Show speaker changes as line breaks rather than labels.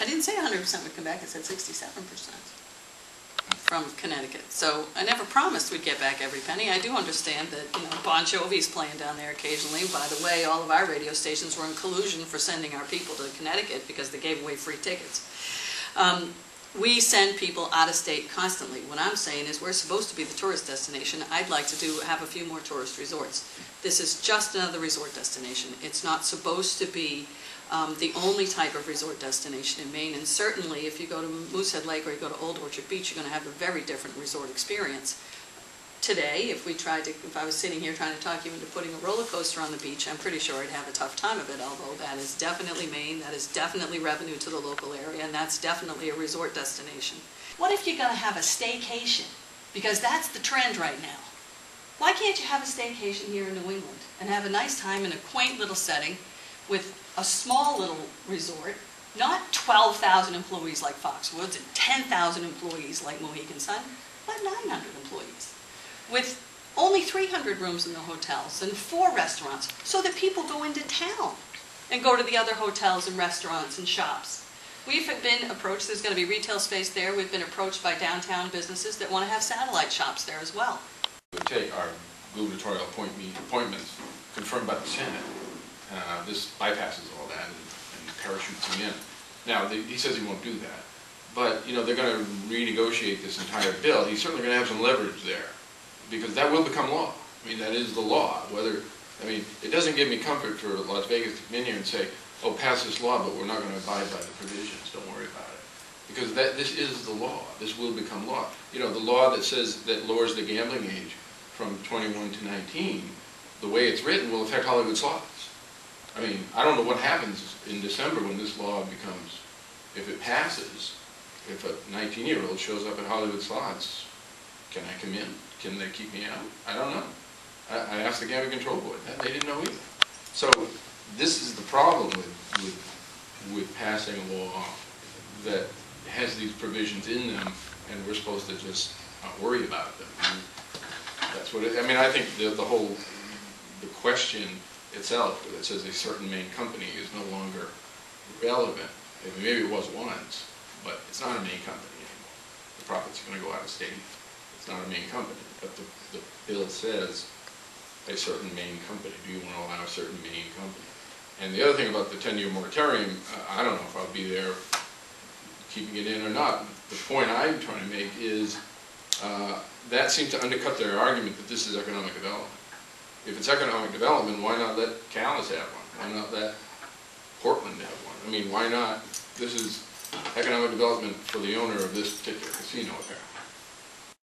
I didn't say hundred percent would come back, I said sixty-seven percent from Connecticut. So I never promised we'd get back every penny. I do understand that, you know, Bon Jovi's playing down there occasionally. By the way, all of our radio stations were in collusion for sending our people to Connecticut because they gave away free tickets. Um, we send people out of state constantly. What I'm saying is we're supposed to be the tourist destination. I'd like to do, have a few more tourist resorts. This is just another resort destination. It's not supposed to be um, the only type of resort destination in Maine. And certainly, if you go to Moosehead Lake or you go to Old Orchard Beach, you're going to have a very different resort experience. Today, if we tried to, if I was sitting here trying to talk you into putting a roller coaster on the beach, I'm pretty sure I'd have a tough time of it, although that is definitely Maine, that is definitely revenue to the local area, and that's definitely a resort destination. What if you're going to have a staycation? Because that's the trend right now. Why can't you have a staycation here in New England and have a nice time in a quaint little setting with a small little resort, not 12,000 employees like Foxwoods and 10,000 employees like Mohegan Sun, but 900 employees, with only 300 rooms in the hotels and four restaurants, so that people go into town and go to the other hotels and restaurants and shops. We've been approached, there's going to be retail space there, we've been approached by downtown businesses that want to have satellite shops there as well.
We take our gubernatorial appoint appointments confirmed by the Senate. Uh, This bypasses all that and and parachutes him in. Now, the- he says he won't do that, but, you know, they're going to renegotiate this entire bill. He's certainly going to have some leverage there, because that will become law. I mean, that is the law, whether, I mean, it doesn't give me comfort for Las Vegas to come in here and say, oh, pass this law, but we're not going to abide by the provisions, don't worry about it. Because that, this is the law, this will become law. You know, the law that says, that lowers the gambling age from 21 to 19, the way it's written will affect Hollywood slots. I mean, I don't know what happens in December when this law becomes, if it passes, if a 19-year-old shows up at Hollywood slots, can I come in? Can they keep me out? I don't know. I, I asked the Gambling Control Board, that they didn't know either. So this is the problem with, with, with passing a law that has these provisions in them, and we're supposed to just not worry about them. And That's what it, I mean, I think the, the whole, the question itself, that says a certain Maine company is no longer relevant. I mean, Maybe it was once, but it's not a Maine company anymore. The profits are gonna go out of state. It's not a Maine company, but the, the bill says a certain Maine company. Do you wanna allow a certain Maine company? And the other thing about the ten-year moratorium, I don't know if I'll be there keeping it in or not. The point I'm trying to make is, uh, that seems to undercut their argument that this is economic development. If it's economic development, why not let Calais have one? Why not let Portland have one? I mean, why not, this is economic development for the owner of this particular casino.